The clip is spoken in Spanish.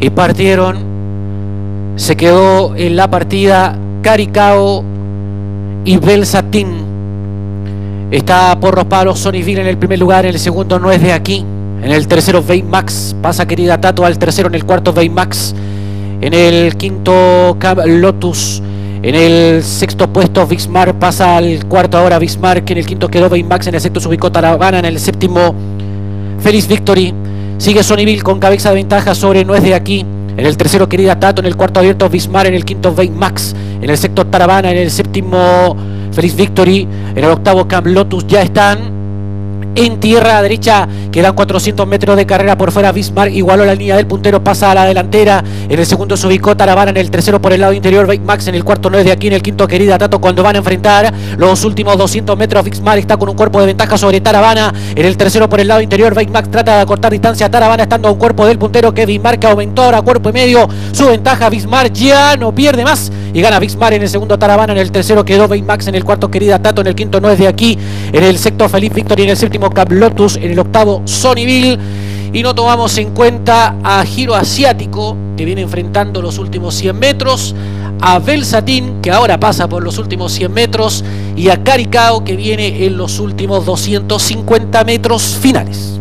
y partieron. Se quedó en la partida Caricao y Belsatín. Está por los palos Sonyville en el primer lugar, en el segundo no es de aquí. En el tercero Max pasa querida Tato al tercero, en el cuarto Max en el quinto Lotus, en el sexto puesto Bismarck pasa al cuarto ahora Bismarck, en el quinto quedó Max, en el sexto se ubicó Taravana, en el séptimo Feliz Victory, sigue Sonyville con cabeza de ventaja sobre no es de aquí. En el tercero, querida Tato. En el cuarto, abierto Bismarck. En el quinto, Max. En el sexto, Taravana. En el séptimo, Feliz Victory. En el octavo, Camp Lotus. Ya están en tierra derecha. Quedan 400 metros de carrera por fuera. Bismarck igualó la línea del puntero, pasa a la delantera. En el segundo se ubicó Taravana, en el tercero por el lado interior. Max en el cuarto no es de aquí. En el quinto, querida Tato, cuando van a enfrentar los últimos 200 metros. Bismarck está con un cuerpo de ventaja sobre Taravana. En el tercero por el lado interior, Max trata de acortar distancia. Taravana estando a un cuerpo del puntero que Bismarck aumentó ahora cuerpo y medio. Su ventaja, Bismarck ya no pierde más y gana Bismarck en el segundo Taravana. En el tercero quedó Max en el cuarto, querida Tato. En el quinto no es de aquí. En el sexto, Feliz Victory. En el séptimo, Cap Lotus. En el octavo, Sonyville. Y no tomamos en cuenta a Giro Asiático, que viene enfrentando los últimos 100 metros. A Belsatín, que ahora pasa por los últimos 100 metros. Y a Caricao, que viene en los últimos 250 metros finales.